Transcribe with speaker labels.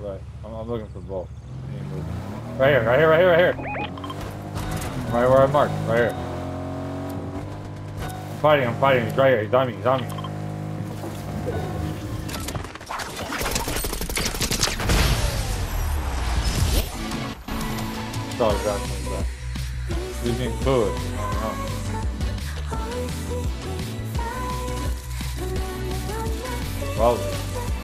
Speaker 1: Right. I'm, I'm looking for both. Right here, right here, right here, right here. Right where I marked, right here. I'm fighting, I'm fighting. He's right here. He's on me, he's on me. Dog back, back. He's being fluid. Well,